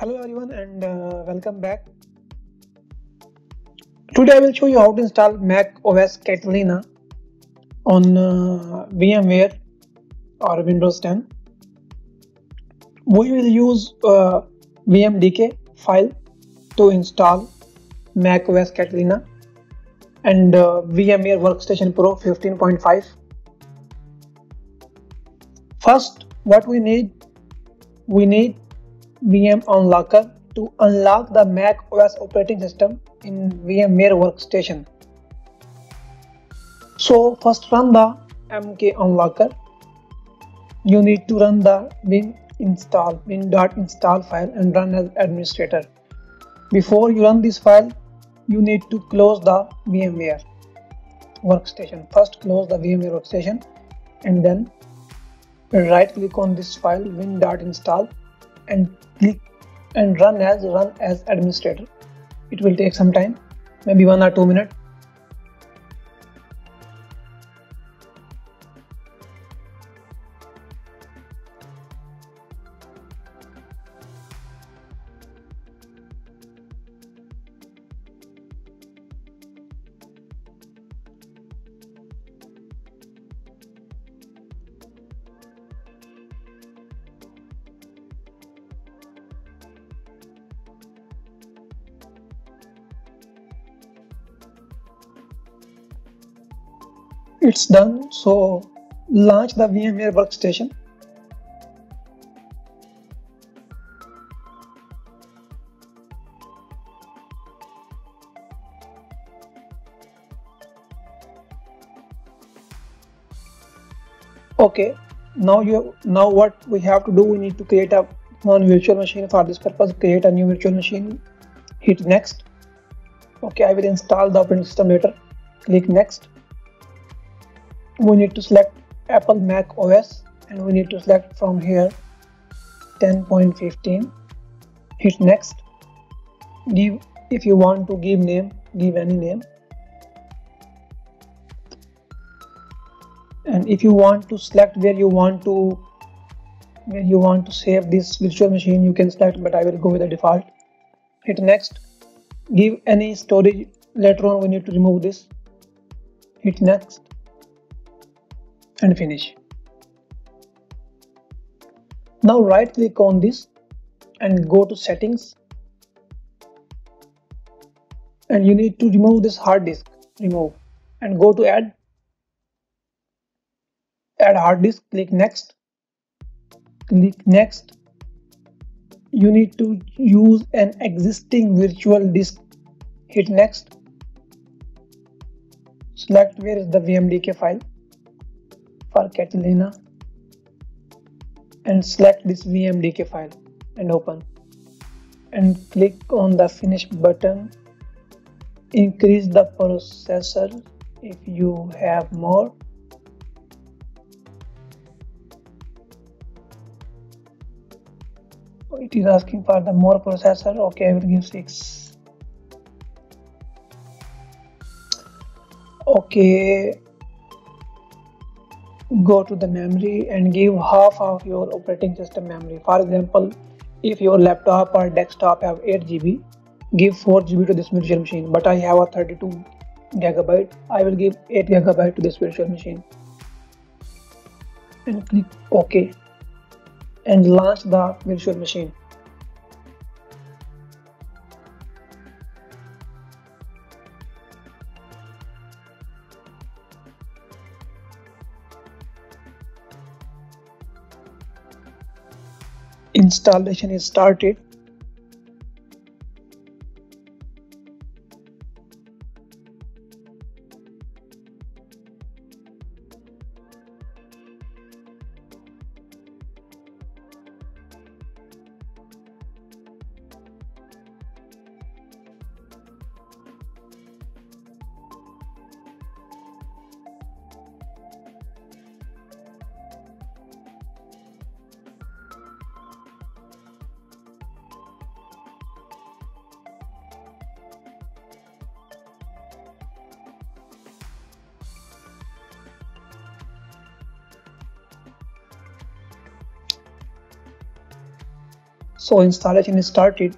Hello everyone and uh, welcome back. Today I will show you how to install Mac OS Catalina on uh, VMware or Windows 10. We will use uh, VMDK file to install Mac OS Catalina and uh, VMware Workstation Pro 15.5. First, what we need, we need VM Unlocker to unlock the Mac OS operating system in VMware Workstation. So first run the MK Unlocker. You need to run the win install win.install file and run as administrator. Before you run this file, you need to close the VMware workstation. First close the VMware workstation and then right click on this file win.install and click and run as run as administrator. It will take some time maybe one or two minutes it's done. So launch the VMware workstation. Okay. Now you now what we have to do we need to create a one virtual machine. For this purpose create a new virtual machine. Hit next. Okay i will install the operating system later. Click next we need to select Apple Mac OS and we need to select from here 10.15 hit next. Give if you want to give name give any name. And if you want to select where you want to where you want to save this virtual machine you can select but I will go with the default. Hit next. Give any storage later on we need to remove this. Hit next and finish. Now right click on this and go to settings. And you need to remove this hard disk. Remove. And go to add. Add hard disk. Click next. Click next. You need to use an existing virtual disk. Hit next. Select where is the vmdk file for Catalina and select this vmdk file and open and click on the finish button. Increase the processor if you have more. It is asking for the more processor. Okay i will give 6 okay go to the memory and give half of your operating system memory. For example if your laptop or desktop have 8 GB give 4 GB to this virtual machine. But I have a 32 gigabyte I will give 8 gigabyte to this virtual machine. And click OK. And launch the virtual machine installation is started so installation is started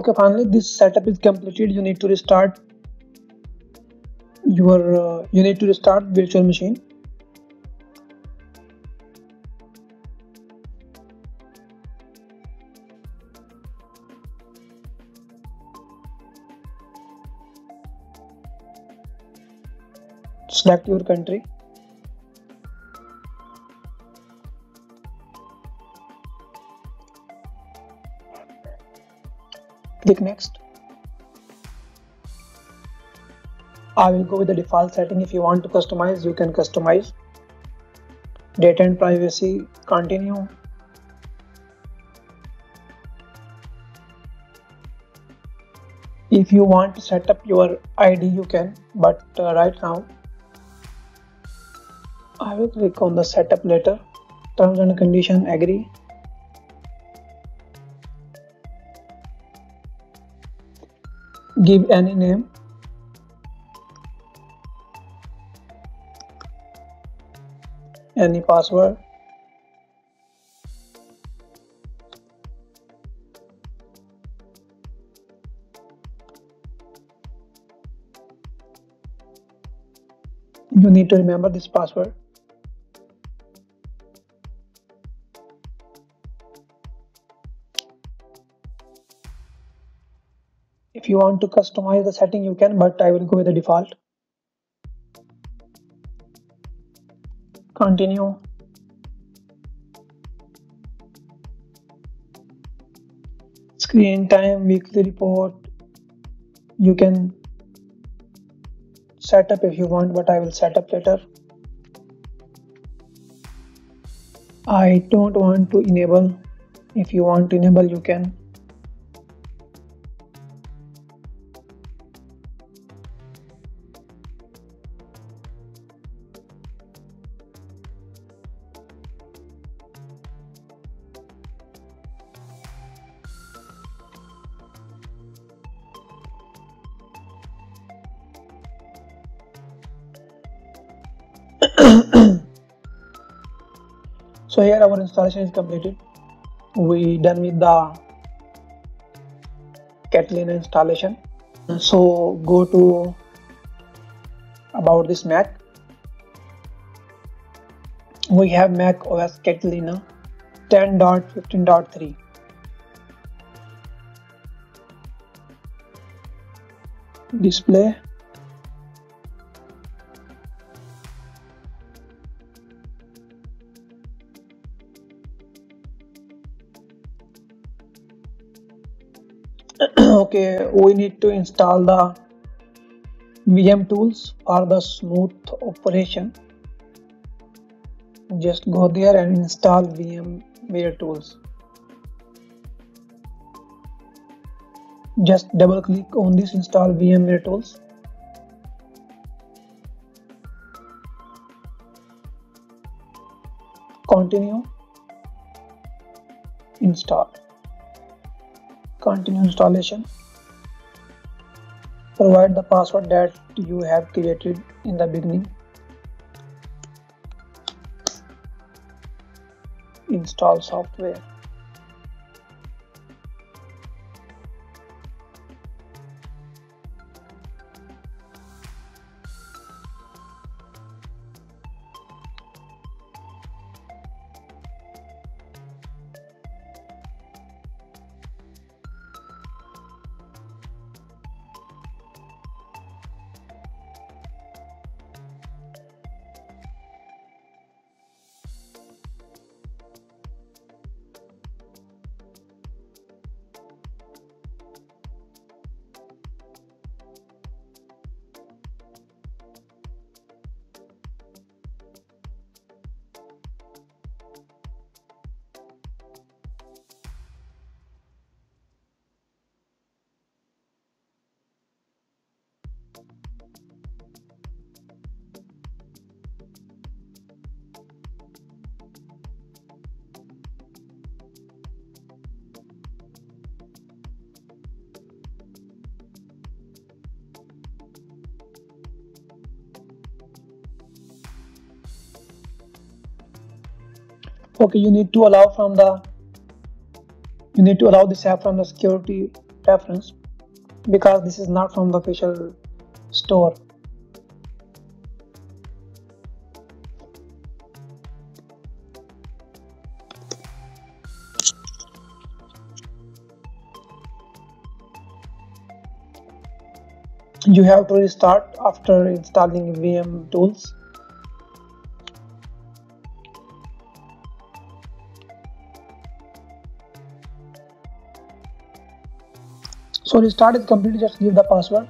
okay finally this setup is completed. You need to restart your uh, you need to restart virtual machine. Select your country click next. I will go with the default setting. If you want to customize you can customize. Data and privacy continue. If you want to set up your ID you can but uh, right now I will click on the setup later terms and condition agree give any name? Any password? You need to remember this password if you want to customize the setting you can but I will go with the default. Continue. Screen time weekly report. You can set up if you want but I will set up later. I don't want to enable. If you want to enable you can installation is completed. We done with the Catalina installation. So go to about this Mac. We have Mac OS Catalina 10.15.3 display okay we need to install the VM tools for the smooth operation. Just go there and install VMware tools. Just double click on this install VMware tools. Continue. Install. Continue installation provide the password that you have created in the beginning. Install software okay you need to allow from the you need to allow this app from the security reference because this is not from the official store. You have to restart after installing VM tools so restart is complete just give the password